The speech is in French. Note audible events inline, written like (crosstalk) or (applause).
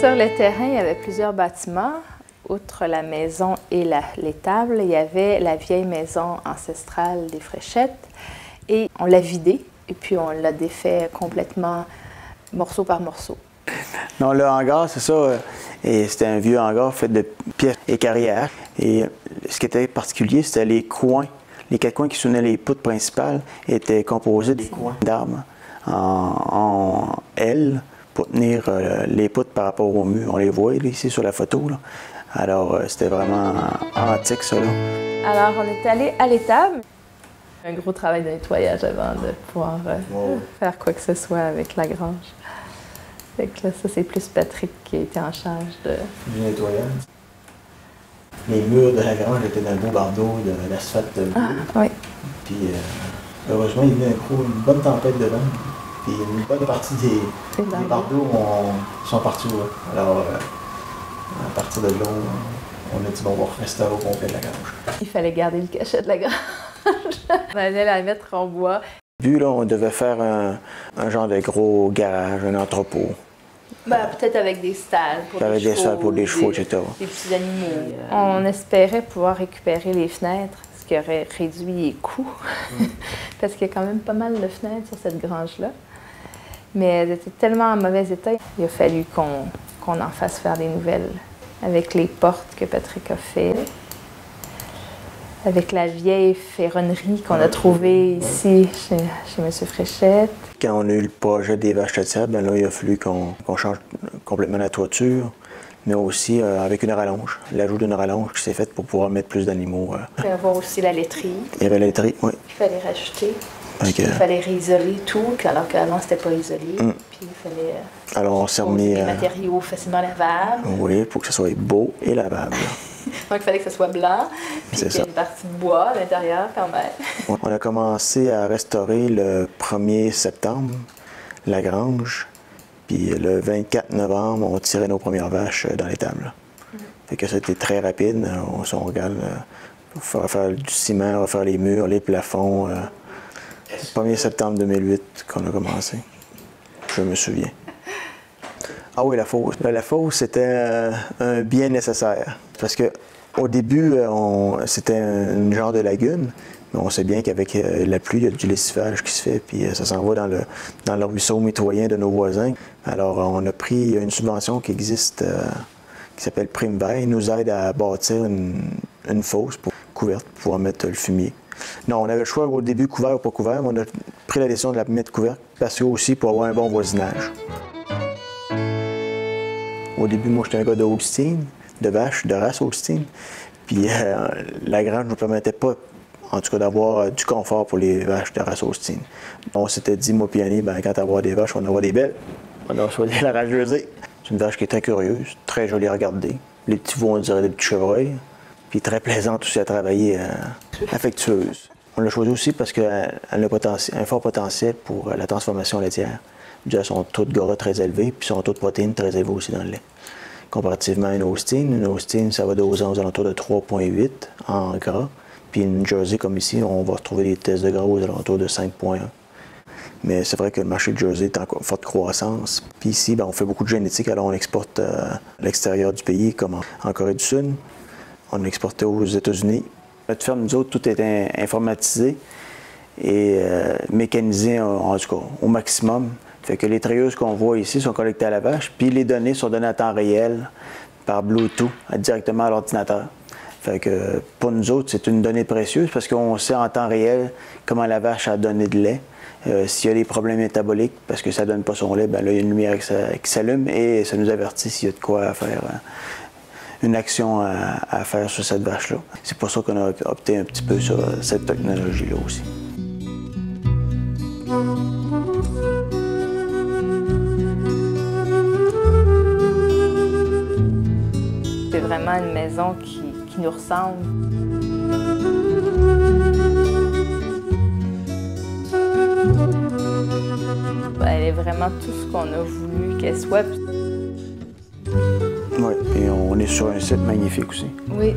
Sur le terrain, il y avait plusieurs bâtiments. Outre la maison et l'étable, il y avait la vieille maison ancestrale des Fréchettes. Et on l'a vidée et puis on l'a défait complètement morceau par morceau. Non, le hangar, c'est ça. euh, Et c'était un vieux hangar fait de pièces et carrières. Et ce qui était particulier, c'était les coins. Les quatre coins qui soutenaient les poutres principales étaient composés des d'armes en, en L pour tenir euh, les poutres par rapport au mur. On les voit là, ici sur la photo. là. Alors, euh, c'était vraiment antique, ça. Là. Alors, on est allé à l'étable. Un gros travail de nettoyage avant de pouvoir euh, Wow. faire quoi que ce soit avec la grange. Fait que là, ça, c'est plus Patrick qui était en charge de. Du nettoyage. Les murs de la grange étaient d'un beau bardeau de l'asphalte bleu. Oui. Puis euh, heureusement, il y a eu un coup, une bonne tempête de vent. Une bonne partie des, Des des bardeaux. bardeaux ont- sont partis. ouais. Alors, euh, à partir de là, on- a dit bon, on va restaurer au complet la grange. Il fallait garder le cachet de la grange. (laughs) on allait la mettre en bois. Au début, là, on devait faire un, un genre de gros garage, un entrepôt. Ben, peut-être avec des stalles pour Avec les des chevaux. salles pour les chevaux, des- etc. des petits animaux. On espérait pouvoir récupérer les fenêtres, ce qui aurait réduit les coûts, (laughs) parce qu'il y a quand même pas mal de fenêtres sur cette grange-là. Mais elles étaient tellement en mauvais état, il a fallu qu'on qu'on en fasse faire des nouvelles avec les portes que Patrick a fait, avec la vieille ferronnerie qu'on a trouvée ici chez, chez M. Fréchette. Quand on a eu le projet des vaches laitières, ben là, il a fallu qu'on qu'on change complètement la toiture, mais aussi euh, avec une rallonge, l'ajout d'une rallonge qui s'est faite pour pouvoir mettre plus d'animaux. euh. Il fallait avoir aussi la laiterie, Il y avait la laiterie, oui. il fallait rajouter. Il fallait réisoler tout, alors qu'avant, c'était pas isolé. Mm. Puis il fallait euh, alors, on s'est remis. des euh, matériaux facilement lavables. oui, pour que ce soit beau et lavable. (laughs) Donc il fallait que ce soit blanc, puis qu'il y ait une partie de bois à l'intérieur quand même. On a commencé à restaurer le 1er septembre la grange, puis le 24 novembre, on tirait nos premières vaches euh, dans l'étable. Fait que c'était très rapide. On, on regarde, euh, faut faire, faire du ciment, refaire les murs, les plafonds. Euh. 1er septembre 2008 qu'on a commencé. Je me souviens. Ah oui, la fosse. Ben, La fosse, c'était euh, un bien nécessaire. Parce que au début, euh, c'était un, genre de lagune. Mais on sait bien qu'avec euh, la pluie, il y a du lessivage qui se fait, puis ça s'en va dans le, dans le ruisseau mitoyen de nos voisins. Alors, on a pris une subvention qui existe, qui s'appelle Prime. Il nous aide à bâtir une, une fosse pour, couverte pour pouvoir mettre le fumier. Non, on avait le choix au début couvert ou pas couvert, mais on a pris la décision de la mettre couverte parce que aussi pour avoir un bon voisinage. Au début, moi, j'étais un gars de Holstein, de vache, de race Holstein. Puis euh, la grange ne nous permettait pas, en tout cas, d'avoir euh, du confort pour les vaches de race Holstein. On s'était dit, moi puis Annie, ben, quand avoir des vaches, on avoir des belles. On a choisi la rage jersey. C'est une vache qui est très curieuse, très jolie à regarder. Les petits veaux, on dirait des petits chevreuils. Puis très plaisante aussi à travailler, euh, affectueuse. On l'a choisi aussi parce qu'elle a un, fort potentiel pour euh, la transformation laitière, dû à son taux de gras très élevé, puis son taux de protéines très élevé aussi dans le lait. Comparativement à une Austin, une Austin, ça va doser aux alentours de 3,8 en gras. Puis une Jersey comme ici, on va retrouver des tests de gras aux alentours de 5,1. Mais c'est vrai que le marché de Jersey est en forte croissance. Puis ici, ben, on fait beaucoup de génétique, alors on exporte euh, à l'extérieur du pays, comme en Corée du Sud. On exportait aux États-Unis. Notre ferme, nous autres, tout in- informatisé et euh, mécanisé, en, tout cas, au maximum. Fait que les treilleuses qu'on voit ici sont collectées à la vache, puis les données sont données à temps réel par Bluetooth directement à l'ordinateur. Fait que pour nous autres, c'est une donnée précieuse parce qu'on sait en temps réel comment la vache a donné de lait. Euh, S'il y a des problèmes métaboliques parce que ça donne pas son lait, ben là, il y a une lumière qui s'a- qui s'allume et ça nous avertit s'il y a de quoi à faire, euh, une action à, faire sur cette vache-là. C'est pour ça qu'on a opté un petit peu sur cette technologie-là aussi. C'est vraiment une maison qui, qui nous ressemble. Ben, Elle est vraiment tout ce qu'on a voulu qu'elle soit. Oui, et on est sur un site magnifique aussi. Oui.